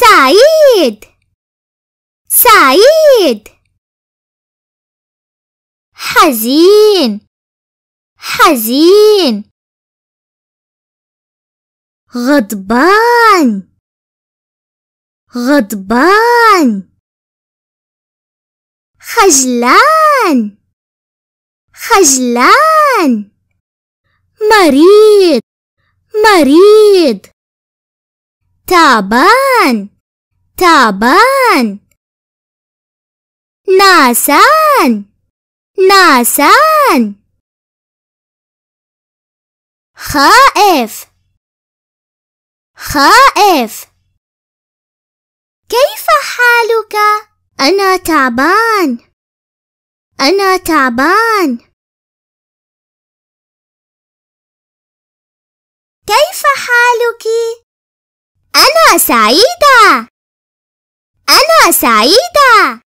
سعيد. سعيد. حزين. حزين. غضبان. غضبان. خجلان. خجلان. مريض. مريض. تعبان تعبان نعسان نعسان خائف. خائف. كيف حالك؟ أنا تعبان. أنا تعبان. كيف حالك؟ أنا سعيدة. أنا سعيدة.